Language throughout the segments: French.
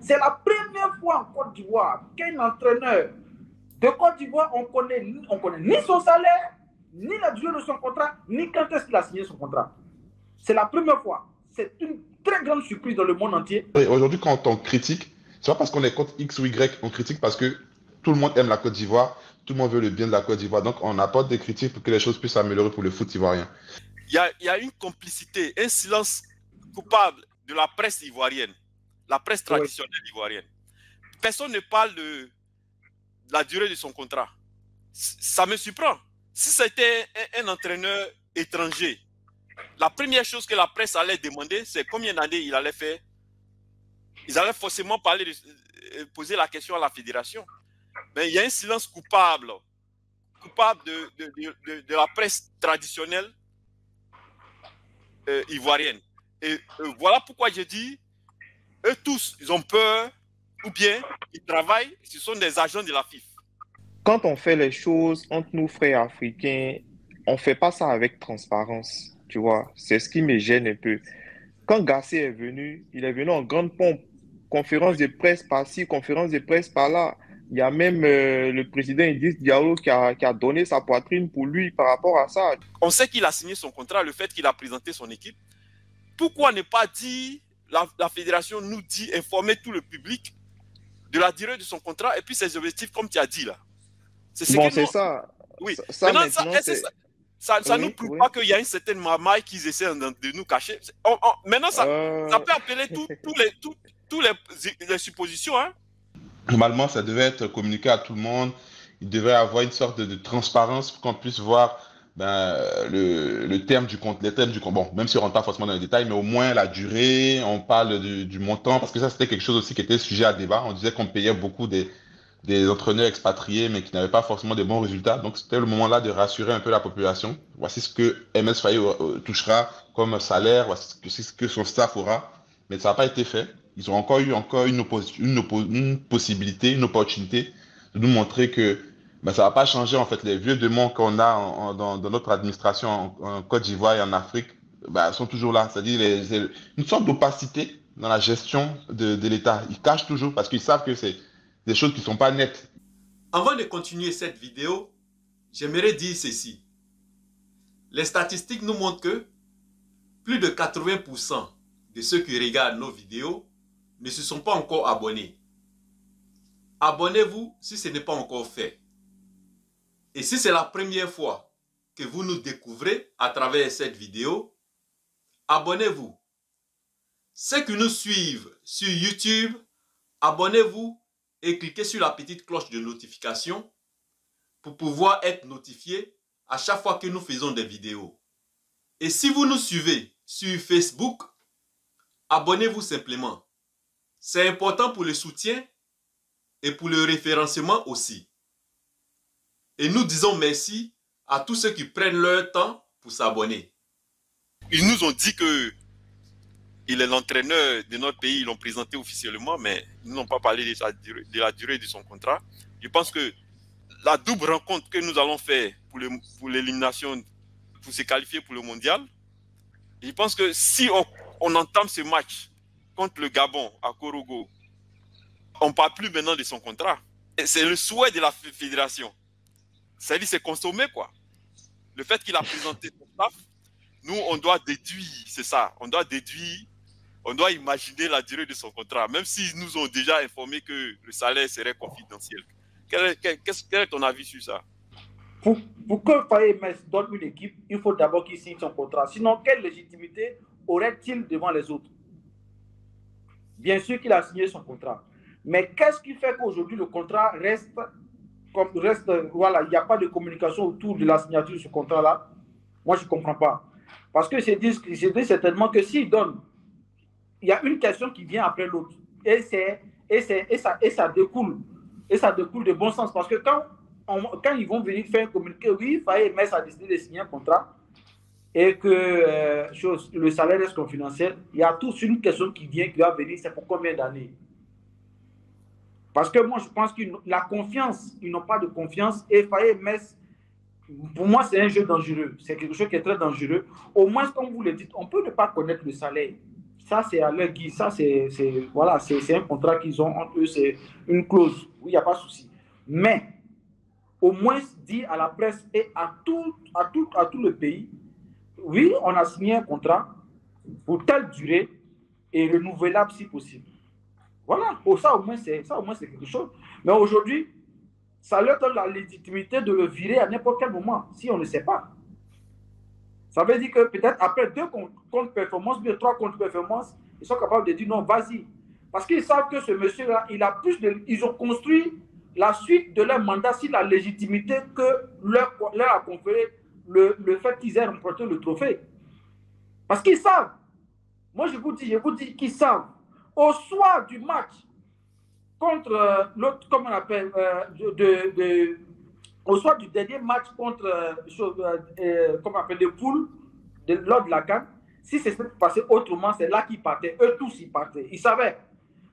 C'est la première fois en Côte d'Ivoire qu'un entraîneur de Côte d'Ivoire, on connaît, on connaît ni son salaire, ni la durée de son contrat, ni quand est-ce qu'il a signé son contrat. C'est la première fois. C'est une très grande surprise dans le monde entier. Aujourd'hui, quand on critique, c'est pas parce qu'on est contre X ou Y, on critique parce que tout le monde aime la Côte d'Ivoire, tout le monde veut le bien de la Côte d'Ivoire. Donc, on apporte des critiques pour que les choses puissent s'améliorer pour le foot ivoirien. Il y a, y a, une complicité, un silence coupable de la presse ivoirienne, la presse traditionnelle ivoirienne. Personne ne parle de la durée de son contrat. Ça me surprend. Si c'était un, entraîneur étranger, la première chose que la presse allait demander, c'est combien d'années il allait faire. Ils allaient forcément parler de, poser la question à la fédération. Mais il y a un silence coupable, coupable de, de, de, de la presse traditionnelle euh, ivoirienne. Et euh, voilà pourquoi je dis, eux tous, ils ont peur, ou bien ils travaillent, ce sont des agents de la FIF. Quand on fait les choses entre nous, frères africains, on ne fait pas ça avec transparence, tu vois. C'est ce qui me gêne un peu. Quand Gassé est venu, il est venu en grande pompe, conférence de presse par-ci, conférence de presse par-là. Il y a même euh, le président Idriss Diallo qui a, qui a, donné sa poitrine pour lui par rapport à ça. On sait qu'il a signé son contrat, le fait qu'il a présenté son équipe. Pourquoi ne pas dire, la, la, fédération nous dit, informer tout le public de la durée de son contrat et puis ses objectifs, comme tu as dit là. C'est bon, c'est ça. Oui. Ça, maintenant, ça, ça, ça, ça oui, nous prouve oui. pas qu'il y a une certaine mamaille qu'ils essaient de, nous cacher? On, on, maintenant, ça, euh... ça peut appeler tous tout les, tout, tout les, les suppositions. Hein? Normalement, ça devait être communiqué à tout le monde. Il devait y avoir une sorte de, de transparence pour qu'on puisse voir ben, le, terme du compte, les termes du compte. Bon, même si on rentre pas forcément dans les détails, mais au moins la durée, on parle du, montant, parce que ça, c'était quelque chose aussi qui était sujet à débat. On disait qu'on payait beaucoup des, des entraîneurs expatriés, mais qui n'avaient pas forcément des bons résultats. Donc, c'était le moment là de rassurer un peu la population. Voici ce que MS Faye touchera comme salaire, voici ce que son staff aura. Mais ça n'a pas été fait. Ils ont encore eu encore une, une, possibilité, une opportunité de nous montrer que ben, ça va pas changer en fait les vieux démons qu'on a dans, notre administration en, Côte d'Ivoire et en Afrique ben, sont toujours là. C'est-à-dire une sorte d'opacité dans la gestion de, de l'État. Ils cachent toujours parce qu'ils savent que c'est des choses qui sont pas nettes. Avant de continuer cette vidéo j'aimerais dire ceci. Les statistiques nous montrent que plus de 80% de ceux qui regardent nos vidéos ne se sont pas encore abonnés. Abonnez-vous si ce n'est pas encore fait et si c'est la première fois que vous nous découvrez à travers cette vidéo, abonnez-vous. Ceux qui nous suivent sur YouTube, abonnez-vous et cliquez sur la petite cloche de notification pour pouvoir être notifié à chaque fois que nous faisons des vidéos. Et si vous nous suivez sur Facebook, abonnez-vous simplement. C'est important pour le soutien et pour le référencement aussi. Et nous disons merci à tous ceux qui prennent leur temps pour s'abonner. Ils nous ont dit que il est l'entraîneur de notre pays, ils l'ont présenté officiellement, mais ils n'ont pas parlé de, la durée de son contrat. Je pense que la double rencontre que nous allons faire pour l'élimination, pour, pour, se qualifier pour le mondial, je pense que si on, on entame ce match contre le Gabon à Korogo, on ne parle plus maintenant de son contrat. C'est le souhait de la fédération. Ça dit, c'est consommé, quoi. Le fait qu'il a présenté son staff, nous, on doit déduire, c'est ça, on doit déduire, on doit imaginer la durée de son contrat, même s'ils nous ont déjà informé que le salaire serait confidentiel. Quel est, ton avis sur ça? Pour, pour que Faye donne une équipe, il faut d'abord qu'il signe son contrat. Sinon, quelle légitimité aurait-il devant les autres? Bien sûr qu'il a signé son contrat. Mais qu'est-ce qui fait qu'aujourd'hui le contrat reste comme reste, voilà, il n'y a pas de communication autour de la signature de ce contrat-là, moi, je ne comprends pas. Parce que c'est dit, certainement que s'ils donnent, il y a une question qui vient après l'autre. Et, c'est, et, et, ça, et ça découle. Et ça découle de bon sens. Parce que quand, quand ils vont venir faire un communiqué, oui, fallait mettre a décidé de signer un contrat et que euh, le salaire reste confidentiel, il y a tous une question qui vient, qui va venir, c'est pour combien d'années? Parce que moi, je pense que la confiance, ils n'ont pas de confiance. Et Faye Metz, pour moi, c'est un jeu dangereux. C'est quelque chose qui est très dangereux. Au moins, comme vous le dites, on peut ne pas connaître le salaire. ça c'est à leur guise. Ça, c'est voilà, c'est un contrat qu'ils ont entre eux, c'est une clause. Oui, il n'y a pas de souci. Mais au moins dire à la presse et à tout, à tout, à tout le pays, oui, on a signé un contrat pour telle durée et renouvelable si possible. Voilà, pour ça au moins c'est quelque chose. Mais aujourd'hui, ça leur donne la légitimité de le virer à n'importe quel moment si on ne sait pas. Ça veut dire que peut-être après deux contre-performances, bien trois contre-performances, ils sont capables de dire non, vas-y. Parce qu'ils savent que ce monsieur-là, il a plus de. Ils ont construit la suite de leur mandat sur la légitimité que leur, leur a conféré le, le fait qu'ils aient remporté le trophée. Parce qu'ils savent. Moi, je vous dis, je vous dis qu'ils savent. Au soir du match contre euh, l'autre, comment on appelle, euh, de, de, au soir du dernier match contre, euh, euh comment on appelle, les poules, de, lors de la canne, si c'était passé autrement, c'est là qu'ils partaient. Eux tous, ils partaient. Ils savaient.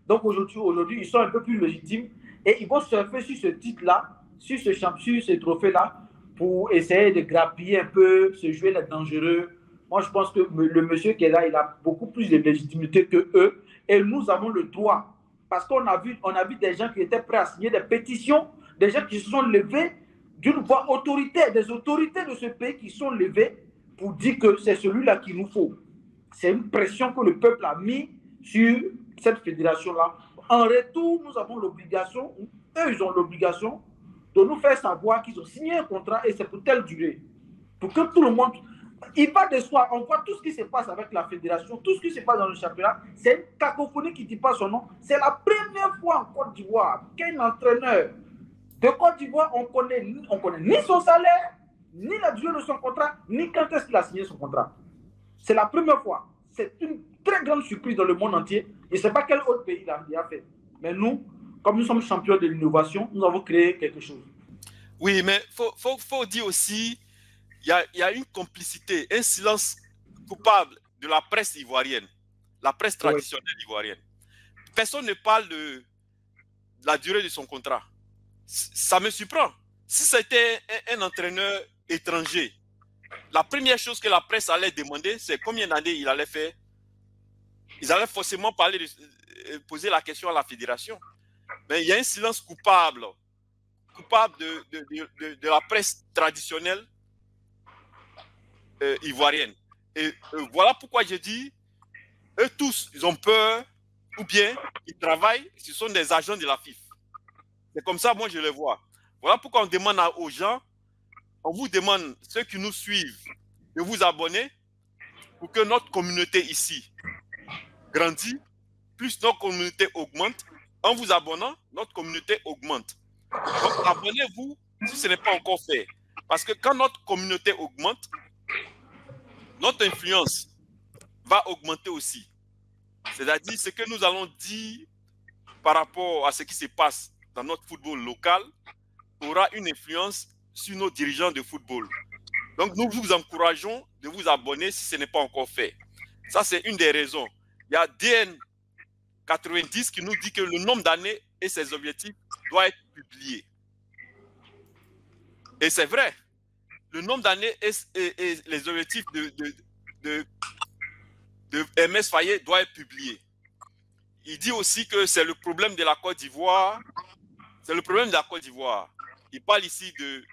Donc aujourd'hui, aujourd'hui, ils sont un peu plus légitimes et ils vont surfer sur ce titre-là, sur ce champion, ce trophée-là, pour essayer de grappiller un peu, se jouer les dangereux. Moi, je pense que le monsieur qui est là, il a beaucoup plus de légitimité que eux. Et nous avons le droit. Parce qu'on a vu, a vu des gens qui étaient prêts à signer des pétitions, des gens qui se sont levés d'une voix autoritaire, des autorités de ce pays qui sont levées pour dire que c'est celui-là qu'il nous faut. C'est une pression que le peuple a mis sur cette fédération-là. En retour, nous avons l'obligation, eux, ils ont l'obligation de nous faire savoir qu'ils ont signé un contrat et c'est pour telle durée. Pour que tout le monde. Il va de soi, on voit tout ce qui se passe avec la fédération, tout ce qui se passe dans le championnat. C'est une cacophonie qui ne dit pas son nom. C'est la première fois en Côte d'Ivoire qu'un entraîneur de Côte d'Ivoire, on connaît, on connaît ni son salaire, ni la durée de son contrat, ni quand est-ce qu'il a signé son contrat. C'est la première fois. C'est une très grande surprise dans le monde entier. Je ne sais pas quel autre pays l'a fait. Mais nous, comme nous sommes champions de l'innovation, nous avons créé quelque chose. Oui, mais il faut, faut, faut, dire aussi, il y a, y a, une complicité, un silence coupable de la presse ivoirienne, la presse traditionnelle oui. ivoirienne. Personne ne parle de la durée de son contrat ça me surprend. Si c'était un, un, entraîneur étranger, la première chose que la presse allait demander, c'est combien d'années il allait faire. Ils allaient forcément parler de, poser la question à la fédération. Mais il y a un silence coupable, coupable de, de, de, de la presse traditionnelle euh, ivoirienne. Et euh, voilà pourquoi je dis, eux tous, ils ont peur, ou bien ils travaillent, ce sont des agents de la FIFA. C'est comme ça, moi, je le vois. Voilà pourquoi on demande aux gens, on vous demande, ceux qui nous suivent, de vous abonner pour que notre communauté ici grandisse, plus notre communauté augmente. En vous abonnant, notre communauté augmente. Donc, abonnez-vous si ce n'est pas encore fait. Parce que quand notre communauté augmente, notre influence va augmenter aussi. C'est-à-dire ce que nous allons dire par rapport à ce qui se passe dans notre football local aura une influence sur nos dirigeants de football. Donc, nous vous encourageons de vous abonner si ce n'est pas encore fait. Ça, c'est une des raisons. Il y a DN90 qui nous dit que le nombre d'années et ses objectifs doit être publié. Et c'est vrai. Le nombre d'années et, les objectifs de, de, de, de MS Fayet doit être publié. Il dit aussi que c'est le problème de la Côte d'Ivoire c'est le problème de la Côte d'Ivoire. Il parle ici de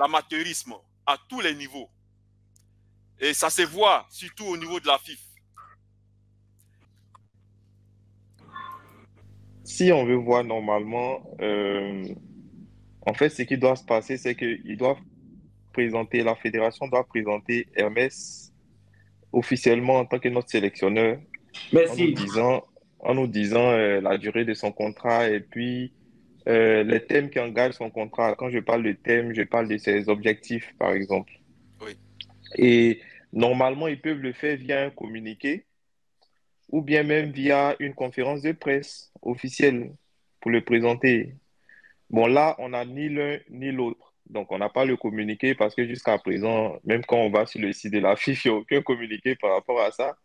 l'amateurisme à tous les niveaux. Et ça se voit surtout au niveau de la FIF. Si on veut voir normalement, euh, en fait, ce qui doit se passer, c'est qu'ils doivent présenter, la fédération doit présenter Hermès officiellement en tant que notre sélectionneur. Merci. En nous disant, en nous disant euh, la durée de son contrat et puis euh, les thèmes qui engagent son contrat. Quand je parle de thèmes, je parle de ses objectifs, par exemple. Oui. Et normalement, ils peuvent le faire via un communiqué ou bien même via une conférence de presse officielle pour le présenter. Bon, là, on n'a ni l'un ni l'autre. Donc, on n'a pas le communiqué parce que jusqu'à présent, même quand on va sur le site de la FIFA, il n'y a aucun communiqué par rapport à ça.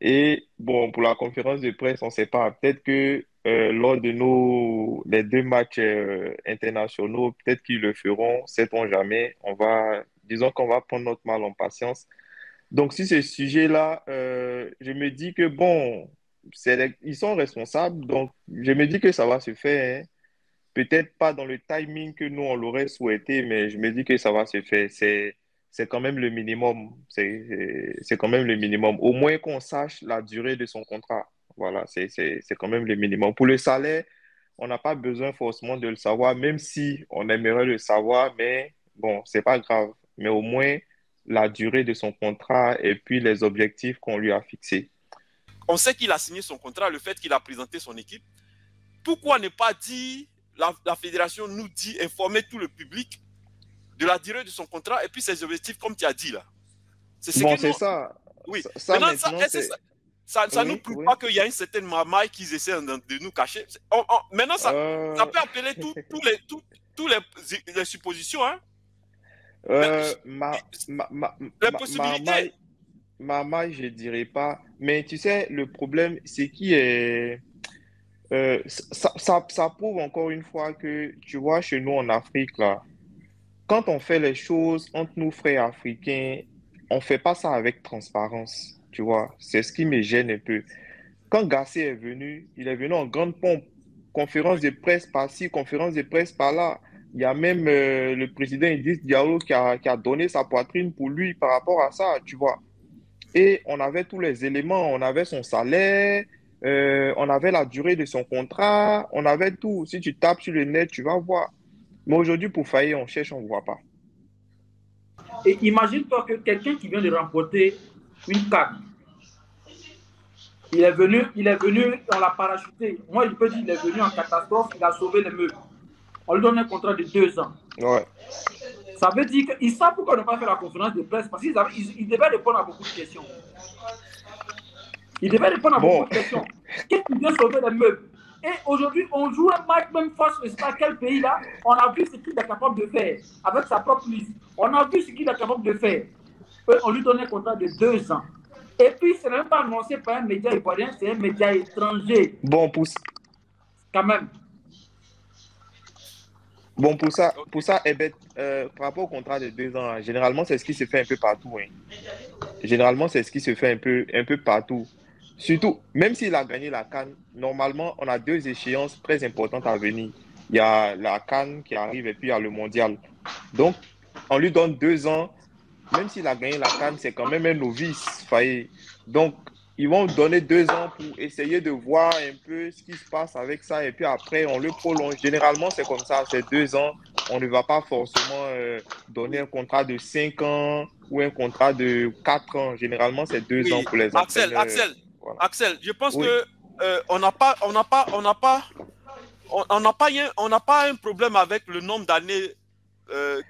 Et bon, pour la conférence de presse, on ne sait pas. Peut-être que euh, lors de nos les deux matchs euh, internationaux, peut-être qu'ils le feront, sait-on jamais. On va, disons qu'on va prendre notre mal en patience. Donc, si ce sujet-là, euh, je me dis que, bon, ils sont responsables, donc je me dis que ça va se faire. Hein. Peut-être pas dans le timing que nous, on l'aurait souhaité, mais je me dis que ça va se faire. C'est, quand même le minimum. C'est, quand même le minimum. Au moins qu'on sache la durée de son contrat. Voilà, c'est quand même le minimum. Pour le salaire, on n'a pas besoin forcément de le savoir, même si on aimerait le savoir, mais bon, c'est pas grave. Mais au moins, la durée de son contrat et puis les objectifs qu'on lui a fixés. On sait qu'il a signé son contrat, le fait qu'il a présenté son équipe. Pourquoi ne pas dire, la, fédération nous dit, informer tout le public de la durée de son contrat et puis ses objectifs, comme tu as dit là. C'est bon, c'est ça. Oui. Ça, maintenant, ça, ça, nous prouve pas qu'il y a une certaine mamaille qu'ils essaient de, nous cacher? maintenant, ça, euh. ça, peut appeler tous les, les, les suppositions. Hein? Euh, ma, ma, ma, ma, ma, je dirais pas. Mais tu sais, le problème, c'est qui est. Euh, ça, prouve encore une fois que, tu vois, chez nous en Afrique, là, quand on fait les choses entre nous, frères africains, on fait pas ça avec transparence. Tu vois, c'est ce qui me gêne un peu. Quand Gassé est venu, il est venu en grande pompe, conférence de presse par-ci, conférence de presse par-là. Il y a même euh, le président Idriss Diallo qui a, qui a, donné sa poitrine pour lui par rapport à ça, tu vois. Et on avait tous les éléments, on avait son salaire, euh, on avait la durée de son contrat, on avait tout. Si tu tapes sur le net, tu vas voir. Mais aujourd'hui, pour faillir, on cherche, on ne voit pas. Et imagine-toi que quelqu'un qui vient de remporter une carte, il est venu, il est venu, on l'a parachuté. Moi, je peux dire, il est venu en catastrophe, il a sauvé les meubles on lui donne un contrat de deux ans. Ouais. Ça veut dire qu'ils savent pourquoi ne pas faire la conférence de presse, parce qu'ils ils, devaient répondre à beaucoup de questions. Ils devaient répondre à beaucoup de questions. Qu'est-ce qui vient sauver les meubles? Et aujourd'hui, on joue un match même face à quel pays là On a vu ce qu'il est capable de faire avec sa propre liste. On a vu ce qu'il est capable de faire. On lui donne un contrat de deux ans. Et puis, ce n'est même pas annoncé par un média ivoirien, c'est un média étranger. Bon, pouce. Quand même. Bon, pour ça, pour ça eh ben, euh, par rapport au contrat de deux ans, généralement, c'est ce qui se fait un peu partout. Hein. Généralement, c'est ce qui se fait un peu, un peu partout. Surtout, même s'il a gagné la Cannes, normalement, on a deux échéances très importantes à venir. Il y a la Cannes qui arrive et puis il y a le mondial. Donc, on lui donne deux ans. Même s'il a gagné la Cannes, c'est quand même un novice. Donc, ils vont donner deux ans pour essayer de voir un peu ce qui se passe avec ça et puis après on le prolonge. Généralement c'est comme ça, c'est deux ans. On ne va pas forcément euh, donner un contrat de cinq ans ou un contrat de quatre ans. Généralement c'est deux ans pour les Axel, Axel, Axel, je pense que euh, on n'a pas, on n'a pas, on n'a pas, on n'a pas, on n'a pas un problème avec le nombre d'années euh,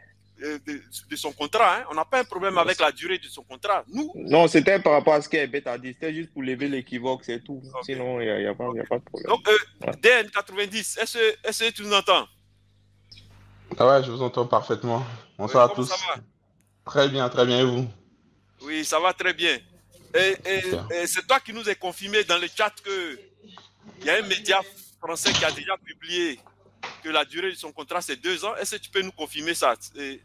euh, de, son contrat. Hein. On n'a pas un problème avec la durée de son contrat. Nous. Non, c'était par rapport à ce qu'Ebet a dit. C'était juste pour lever l'équivoque, c'est tout. Sinon, il n'y a, a, pas de problème. Donc, euh, DN90, est-ce que tu nous entends? Ah ouais, je vous entends parfaitement. Bonsoir à tous. Très bien, très bien. Et vous? Oui, ça va très bien. Et, et c'est toi qui nous as confirmé dans le chat qu'il y a un média français qui a déjà publié que la durée de son contrat, c'est deux ans. Est-ce que tu peux nous confirmer ça?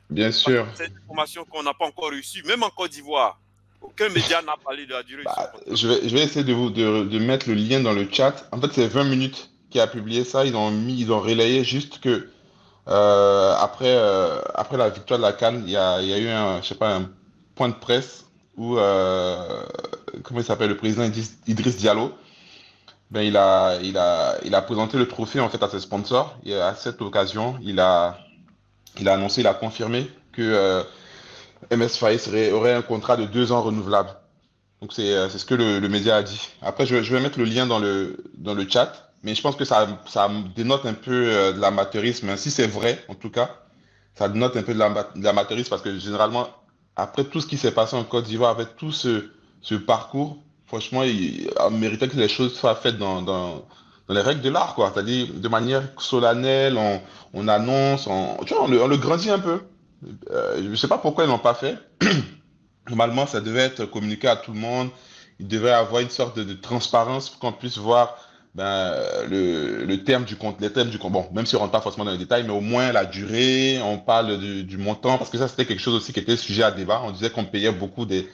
Bien sûr. C'est une information qu'on n'a pas encore reçue, même en Côte d'Ivoire. Aucun média n'a parlé de la durée de son bah, contrat. Je vais, je vais essayer de, vous, de, mettre le lien dans le chat. En fait, c'est 20 minutes qui a publié ça. Ils ont, mis, ils ont relayé juste que euh, après, euh, après la victoire de la Cannes, il y a, y a, eu un, je sais pas, un point de presse où, euh, comment il s'appelle, le président Idriss Diallo ben, il, a, il, a, il a présenté le trophée en fait à ses sponsors. Et à cette occasion, il a, il a annoncé, il a confirmé que euh, MS Faye aurait un contrat de deux ans renouvelable. Donc c'est euh, ce que le, le, média a dit. Après, je, je, vais mettre le lien dans le, dans le chat, mais je pense que ça, ça dénote un peu euh, de l'amateurisme. Si c'est vrai, en tout cas, ça dénote un peu de l'amateurisme parce que généralement, après tout ce qui s'est passé en Côte d'Ivoire, avec tout ce, ce parcours, franchement, il méritait que les choses soient faites dans, dans, dans les règles de l'art, quoi. C'est-à-dire de manière solennelle, on, on annonce, on, tu vois, on, le, grandit un peu. Euh, je ne sais pas pourquoi ils l'ont pas fait. Normalement, ça devait être communiqué à tout le monde. Il devait avoir une sorte de transparence pour qu'on puisse voir ben, le, le, terme du compte, les termes du compte. Bon, même si on rentre pas forcément dans les détails, mais au moins la durée, on parle du, du montant, parce que ça, c'était quelque chose aussi qui était sujet à débat. On disait qu'on payait beaucoup des,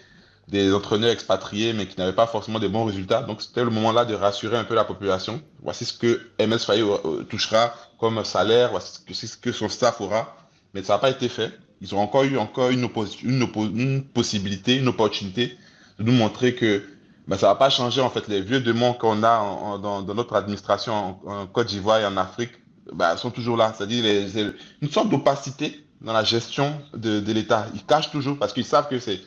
des entraîneurs expatriés, mais qui n'avaient pas forcément des bons résultats. Donc, c'était le moment là de rassurer un peu la population. Voici ce que MS Faye euh, touchera comme salaire, voici ce que son staff aura. Mais ça n'a pas été fait. Ils ont encore eu encore une, une, une possibilité, une opportunité de nous montrer que ben, ça va pas changer en fait les vieux démons qu'on a dans, notre administration en, Côte d'Ivoire et en Afrique ben, sont toujours là. C'est-à-dire une sorte d'opacité dans la gestion de, l'État. Ils cachent toujours parce qu'ils savent que c'est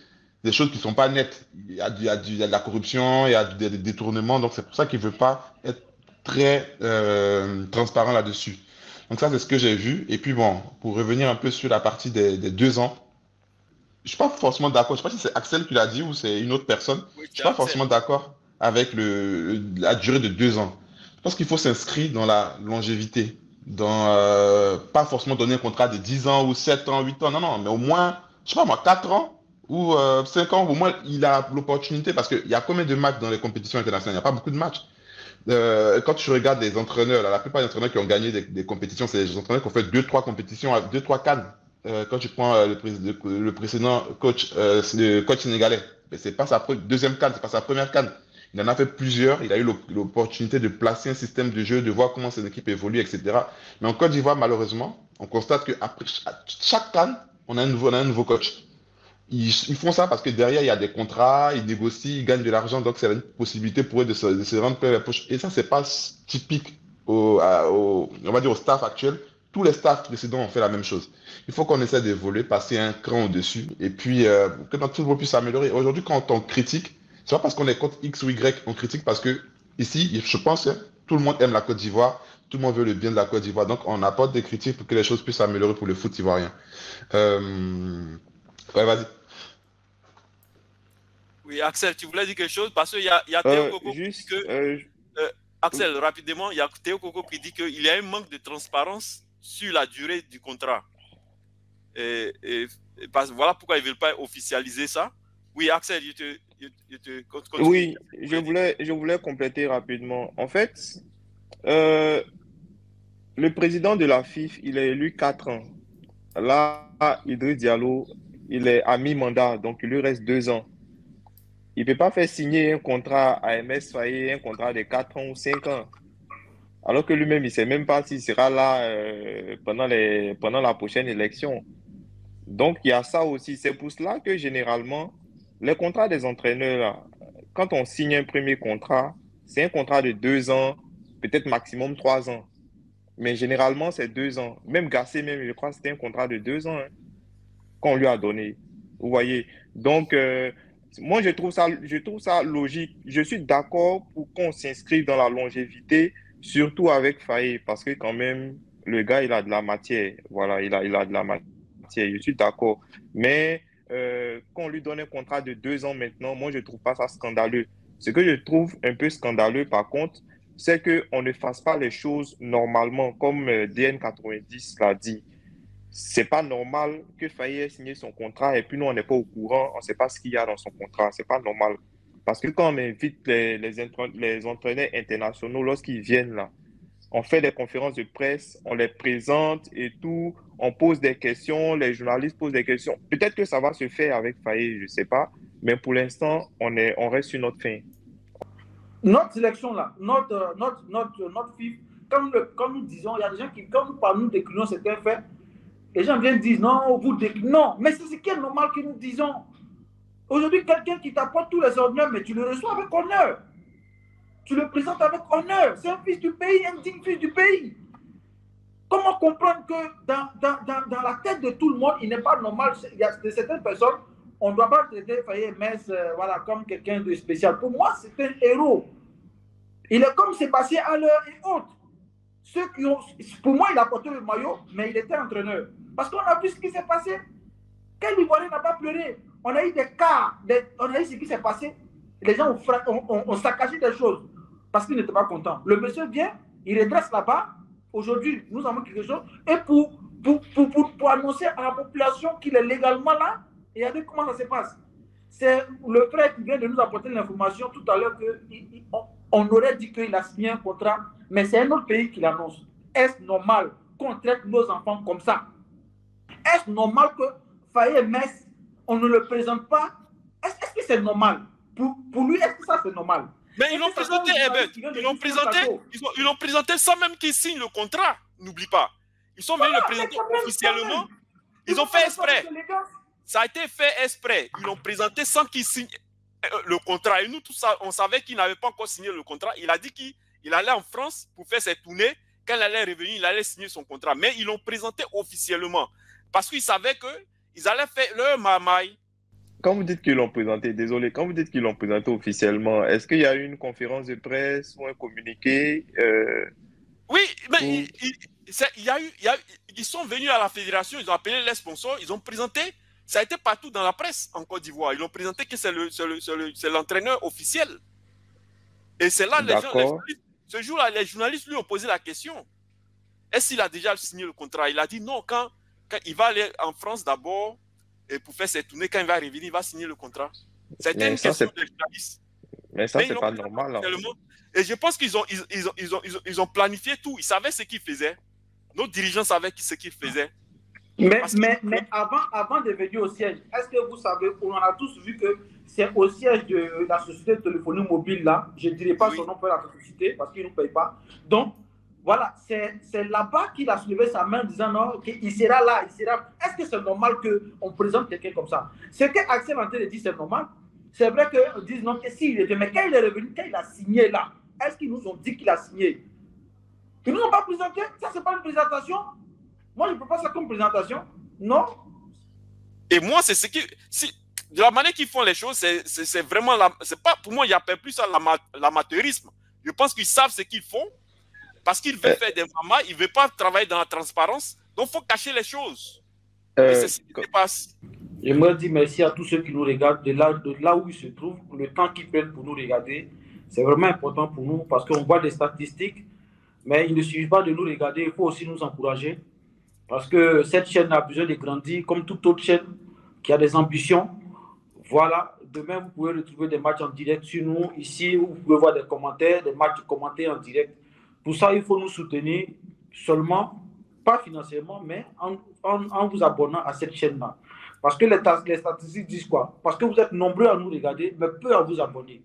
des choses qui sont pas nettes. Il y, a, de la corruption, il y a des, détournements, donc c'est pour ça qu'ils ne veulent pas être très euh, transparent là-dessus. Donc ça, c'est ce que j'ai vu. Et puis bon, pour revenir un peu sur la partie des deux ans, je suis pas forcément d'accord. Je sais pas si c'est Axel qui l'a dit ou c'est une autre personne. je suis pas forcément d'accord avec le, la durée de deux ans. Je pense qu'il faut s'inscrire dans la longévité. Dans, euh, pas forcément donner un contrat de 10 ans ou 7 ans, 8 ans. Non, non, mais au moins, je sais pas moi, 4 ans ou euh, 5 ans, au moins, il a l'opportunité parce qu'il y a combien de matchs dans les compétitions internationales? Il n'y a pas beaucoup de matchs. Euh, quand tu regardes les entraîneurs, là, la plupart des entraîneurs qui ont gagné des, des compétitions, c'est les entraîneurs qui ont fait 2-3 compétitions, 2-3 cannes euh, quand tu prends euh, le, précédent coach, euh, le coach sénégalais, c'est pas sa deuxième canne, c'est pas sa première canne. Il en a fait plusieurs. Il a eu l'opportunité de placer un système de jeu, de voir comment ses équipes évoluent, etc. Mais en Côte d'Ivoire, malheureusement, on constate qu'après chaque canne, on a un nouveau, coach. Ils, font ça parce que derrière, il y a des contrats, ils négocient, ils gagnent de l'argent, donc c'est une possibilité pour eux de se, de se rendre la poche. Et ça, c'est pas typique au, on va dire au staff actuel tous les staffs précédents ont fait la même chose. Il faut qu'on essaie d'évoluer, passer un cran au-dessus, et puis euh, que notre football puisse s'améliorer. Aujourd'hui, quand on critique, c'est pas parce qu'on est contre X ou Y, on critique parce que ici, je pense, hein, tout le monde aime la Côte d'Ivoire, tout le monde veut le bien de la Côte d'Ivoire, donc on apporte des critiques pour que les choses puissent s'améliorer pour le foot ivoirien. Euh... Ouais, vas-y. Oui, Axel, tu voulais dire quelque chose? Parce qu'il y a, y a Théo euh, Coco qui dit que. Euh, euh, Axel, rapidement, il y a Théo Coco qui dit qu'il y a un manque de transparence sur la durée du contrat. Et, voilà pourquoi ils veulent pas officialiser ça. Oui, Axel, je te, Oui, je voulais, compléter rapidement. En fait, euh, le président de la FIF, il est élu 4 ans. Là, Idriss Diallo, il est à mi-mandat, donc il lui reste 2 ans. Il ne peut pas faire signer un contrat à MS un contrat de 4 ans ou 5 ans alors que lui-même, il ne sait même pas s'il sera là euh, pendant, les, pendant la prochaine élection. Donc, il y a ça aussi. C'est pour cela que généralement, les contrats des entraîneurs, quand on signe un premier contrat, c'est un contrat de deux ans, peut-être maximum trois ans. Mais généralement, c'est deux ans. Même Gassé, même, je crois, c'était un contrat de deux ans hein, qu'on lui a donné. Vous voyez Donc, euh, moi, je trouve, ça, je trouve ça logique. Je suis d'accord pour qu'on s'inscrive dans la longévité Surtout avec Faye, parce que quand même, le gars, il a de la matière. Voilà, il a, il a de la matière. Je suis d'accord. Mais euh, qu'on lui donne un contrat de deux ans maintenant, moi, je ne trouve pas ça scandaleux. Ce que je trouve un peu scandaleux, par contre, c'est qu'on ne fasse pas les choses normalement, comme euh, DN90 l'a dit. C'est pas normal que Faye ait signé son contrat et puis nous, on n'est pas au courant, on ne sait pas ce qu'il y a dans son contrat. C'est pas normal. Parce que quand on invite les, entraîneurs internationaux, lorsqu'ils viennent là, on fait des conférences de presse, on les présente et tout, on pose des questions, les journalistes posent des questions. Peut-être que ça va se faire avec Faye, je ne sais pas, mais pour l'instant, on, on reste sur notre fin. Notre sélection là, notre, notre, notre, notre FIF, comme, comme nous disons, il y a des gens qui, comme par nous déclinons certains faits, les gens viennent dire non, vous déclinez. Non, mais c'est ce qui est normal que nous disons? Aujourd'hui, quelqu'un qui t'apporte tous les honneurs, mais tu le reçois avec honneur. Tu le présentes avec honneur. C'est un fils du pays, un digne fils du pays. Comment comprendre que dans, dans, dans, la tête de tout le monde, il n'est pas normal, il y a de certaines personnes, on ne doit pas traiter Faye Metz euh, voilà, comme quelqu'un de spécial. Pour moi, c'est un héros. Il est comme Sébastien Haller et autres. Ceux qui ont, pour moi, il a porté le maillot, mais il était entraîneur. Parce qu'on a vu ce qui s'est passé. Quel Ivoirien n'a pas pleuré? On a eu des cas, on a eu ce qui s'est passé. Les gens ont, saccagé des choses parce qu'ils n'étaient pas contents. Le monsieur vient, il redresse là-bas. Aujourd'hui, nous avons quelque chose. Et pour, pour, annoncer à la population qu'il est légalement là, regardez comment ça se passe. C'est le frère qui vient de nous apporter l'information tout à l'heure qu'on aurait dit qu'il a signé un contrat, mais c'est un autre pays qui l'annonce. Est-ce normal qu'on traite nos enfants comme ça? Est-ce normal que Faye Metz on ne le présente pas. Est-ce que c'est normal? Pour, pour lui, est-ce que ça c'est normal? Mais ils l'ont présenté, Ebert. Ils l'ont présenté, ils l'ont présenté sans même qu'il signe le contrat. N'oublie pas. Ils sont venus le présenter officiellement. Ils ont fait exprès. Ça a été fait exprès. Ils l'ont présenté sans qu'il signe euh, le contrat. Et nous, tout ça, on savait qu'il n'avait pas encore signé le contrat. Il a dit qu'il allait en France pour faire ses tournées. Quand il allait revenir, il allait signer son contrat. Mais ils l'ont présenté officiellement. Parce qu'ils savaient qu'ils allaient faire leur mamaille. Quand vous dites qu'ils l'ont présenté, désolé, quand vous dites qu'ils l'ont présenté officiellement, est-ce qu'il y a eu une conférence de presse ou un communiqué euh, Oui, mais il, y a eu, ils sont venus à la fédération, ils ont appelé les sponsors, ils ont présenté ça a été partout dans la presse en Côte d'Ivoire. Ils ont présenté que c'est l'entraîneur officiel. Et c'est là, les gens, ce jour-là, les journalistes lui ont posé la question. Est-ce qu'il a déjà signé le contrat? Il a dit non, quand il va aller en France d'abord et pour faire ses tournées, quand il va revenir, il va signer le contrat. C'était une question des journalistes. Mais ça, c'est pas normal. Hein. Et je pense qu'ils ont, ils, ont, ils, ont, ils, ont, planifié tout. Ils savaient ce qu'ils faisaient. Nos dirigeants savaient ce qu'ils faisaient. Mais, mais, mais avant, avant de venir au siège, est-ce que vous savez, on a tous vu que c'est au siège de la société de téléphonie mobile là, je ne dirais pas son nom pour la société parce qu'il ne nous paye pas. Donc, voilà, c'est là-bas qu'il a soulevé sa main en disant non, qu'il sera là, il sera. Est-ce que c'est normal qu'on présente quelqu'un comme ça? Ce que Axel en train de c'est normal. C'est vrai qu'on dit non, que s'il mais quand il est revenu, quand il a signé là, est-ce qu'ils nous ont dit qu'il a signé? Ils nous ont pas présenté Ça, c'est pas une présentation moi, je ne peux pas ça comme présentation. Non. Et moi, c'est ce qui. Si, de la manière qu'ils font les choses, c'est vraiment. La, pas, pour moi, il n'y a pas plus ça l'amateurisme. Je pense qu'ils savent ce qu'ils font parce qu'ils veulent faire des mamans, ils ne veulent pas travailler dans la transparence. Donc, il faut cacher les choses. Euh, c'est ce qui se passe. J'aimerais dire merci à tous ceux qui nous regardent de là, de là où ils se trouvent, le temps qu'ils prennent pour nous regarder. C'est vraiment important pour nous parce qu'on voit des statistiques, mais il ne suffit pas de nous regarder, il faut aussi nous encourager. Parce que cette chaîne a besoin de grandir comme toute autre chaîne qui a des ambitions. Voilà, demain vous pouvez retrouver des matchs en direct sur nous. Ici, vous pouvez voir des commentaires, des matchs commentés en direct. Pour ça, il faut nous soutenir seulement, pas financièrement, mais en, en, vous abonnant à cette chaîne-là. Parce que les, les, statistiques disent quoi? Parce que vous êtes nombreux à nous regarder, mais peu à vous abonner.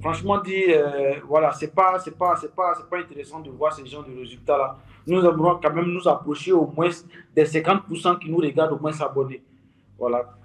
Franchement dit, euh, voilà, pas, pas, pas, c'est pas intéressant de voir ces genre de résultats-là nous aimerons quand même nous approcher au moins des 50% qui nous regardent au moins s'abonner. Voilà.